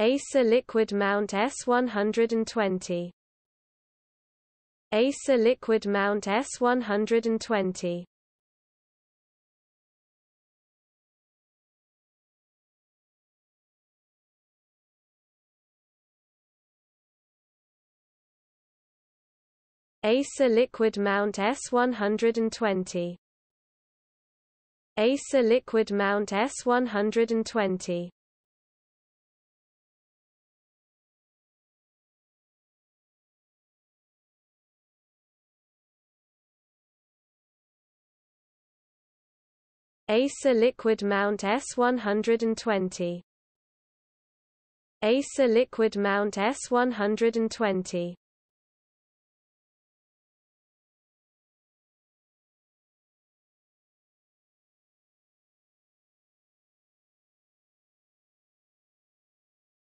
Acer Liquid Mount S120 Acer Liquid Mount S120 Acer Liquid Mount S120 Acer Liquid Mount S120 Acer Liquid Mount S120 Acer Liquid Mount S120